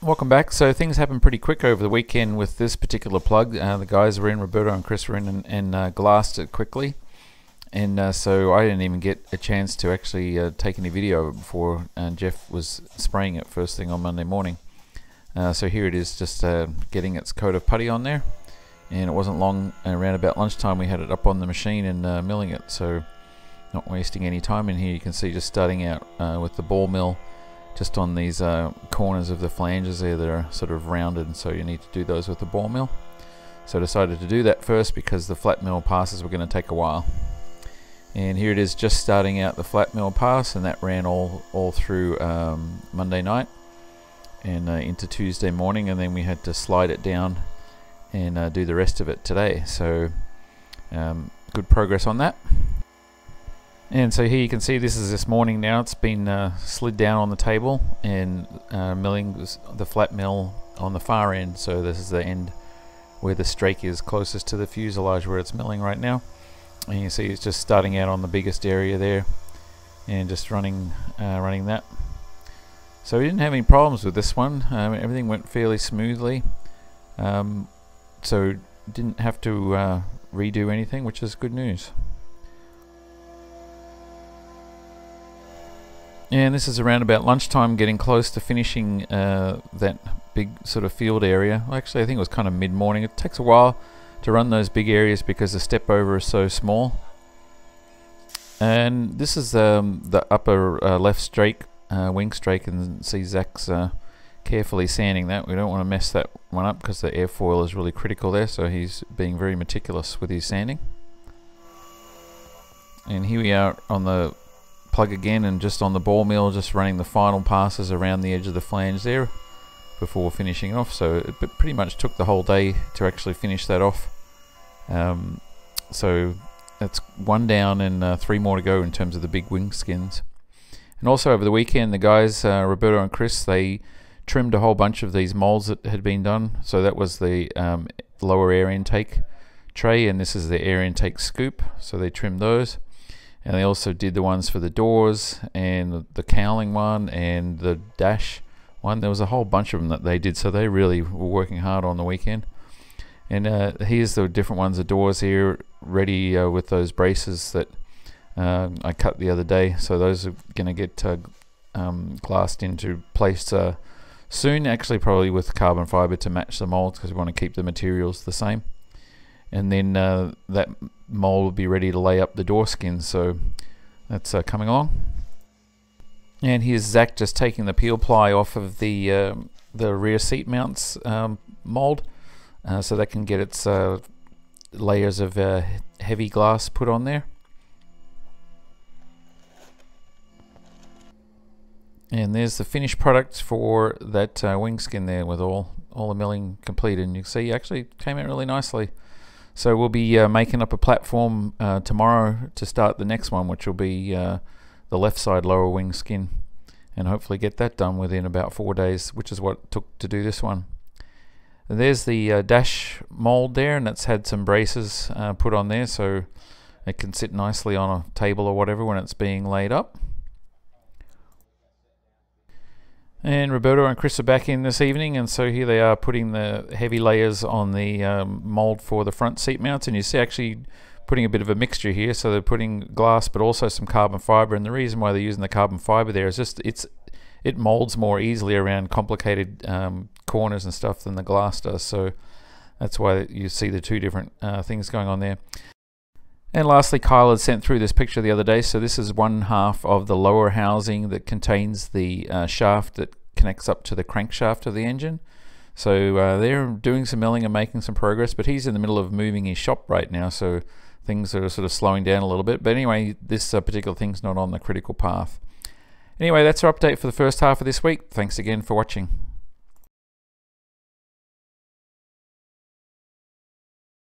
Welcome back. So things happened pretty quick over the weekend with this particular plug. Uh, the guys were in, Roberto and Chris were in, and, and uh, glassed it quickly. And uh, so I didn't even get a chance to actually uh, take any video before uh, Jeff was spraying it first thing on Monday morning. Uh, so here it is, just getting its coat of putty on there. And it wasn't long, around about lunchtime, we had it up on the machine and milling it. So not wasting any time in here. You can see just starting out with the ball mill just on these uh, corners of the flanges there that are sort of rounded so you need to do those with the ball mill. So I decided to do that first because the flat mill passes were going to take a while. And here it is just starting out the flat mill pass and that ran all all through um, Monday night and uh, into Tuesday morning and then we had to slide it down and uh, do the rest of it today. So um, good progress on that and so here you can see this is this morning now. It's been uh, slid down on the table and uh, milling the flat mill on the far end. So this is the end where the strake is closest to the fuselage where it's milling right now. And you see it's just starting out on the biggest area there and just running uh, running that. So we didn't have any problems with this one. Um, everything went fairly smoothly. Um, so didn't have to uh, redo anything, which is good news. And this is around about lunchtime, getting close to finishing uh, that big sort of field area. Actually, I think it was kind of mid-morning. It takes a while to run those big areas because the step over is so small. And this is um, the upper uh, left strake, uh, wing strake, and see Zach's uh, carefully sanding that. We don't want to mess that one up because the airfoil is really critical there, so he's being very meticulous with his sanding. And here we are on the plug again and just on the ball mill just running the final passes around the edge of the flange there before finishing off. So it pretty much took the whole day to actually finish that off. Um, so that's one down and uh, three more to go in terms of the big wing skins. And also over the weekend the guys uh, Roberto and Chris they trimmed a whole bunch of these molds that had been done. So that was the um, lower air intake tray and this is the air intake scoop. So they trimmed those and they also did the ones for the doors and the cowling one and the dash one. There was a whole bunch of them that they did so they really were working hard on the weekend. And uh, here's the different ones the doors here ready uh, with those braces that uh, I cut the other day. So those are gonna get uh, um, glassed into place uh, soon actually probably with carbon fiber to match the molds because we want to keep the materials the same and then uh, that mold will be ready to lay up the door skin so that's uh, coming along. And here's Zach just taking the peel ply off of the uh, the rear seat mounts um, mold uh, so that can get its uh, layers of uh, heavy glass put on there. And there's the finished product for that wing skin there with all all the milling completed and you can see it actually came out really nicely so we'll be uh, making up a platform uh, tomorrow to start the next one, which will be uh, the left side lower wing skin, and hopefully get that done within about four days, which is what took to do this one. And there's the uh, dash mold there, and it's had some braces uh, put on there, so it can sit nicely on a table or whatever when it's being laid up. And Roberto and Chris are back in this evening, and so here they are putting the heavy layers on the um, mold for the front seat mounts. And you see actually putting a bit of a mixture here. So they're putting glass, but also some carbon fiber. And the reason why they're using the carbon fiber there is just it's it molds more easily around complicated um, corners and stuff than the glass does. So that's why you see the two different uh, things going on there. And lastly, Kyle had sent through this picture the other day. So this is one half of the lower housing that contains the uh, shaft that connects up to the crankshaft of the engine. So uh, they're doing some milling and making some progress, but he's in the middle of moving his shop right now, so things are sort of slowing down a little bit. But anyway, this uh, particular thing's not on the critical path. Anyway, that's our update for the first half of this week. Thanks again for watching.